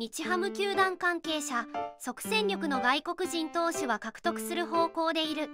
日ハム球団関係者即戦力の外国人投手は獲得する方向でいる。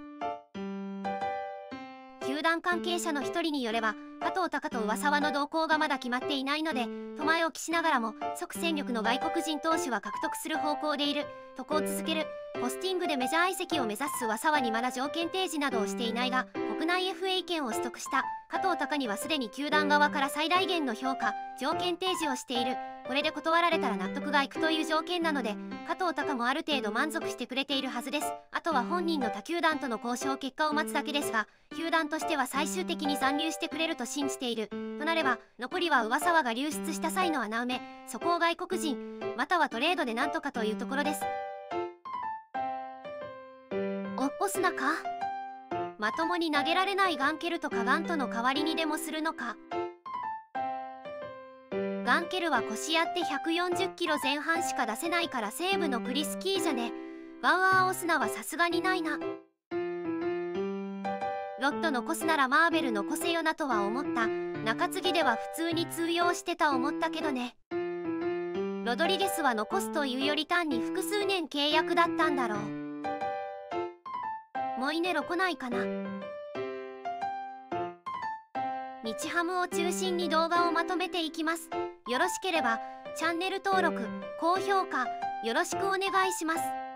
球団関係者の一人によれば加藤隆と上沢の動向がまだ決まっていないのでと前置きしながらも即戦力の外国人投手は獲得する方向でいるとこう続ける。ポスティングでメジャー移籍を目指す上沢にまだ条件提示などをしていないが国内 FA 権を取得した加藤隆にはすでに球団側から最大限の評価条件提示をしている。これで断られたら納得がいくという条件なので加藤隆もある程度満足してくれているはずです。あとは本人の他球団との交渉結果を待つだけですが球団としては最終的に残留してくれると信じている。となれば残りは噂はが流出した際の穴埋めそこを外国人またはトレードでなんとかというところです。おオスナか？まともに投げられないガンケルとかガントの代わりにでもするのか？ガンケルは腰やって140キロ前半しか出せないから西武のクリスキーじゃね。ワンアーオスナはさすがにないな。ロット残すならマーベル残せよなとは思った。中継ぎでは普通に通用してた思ったけどね。ロドリゲスは残すというより単に複数年契約だったんだろう。モイネロ来ないかな。日ハムを中心に動画をまとめていきます。よろしければチャンネル登録高評価よろしくお願いします。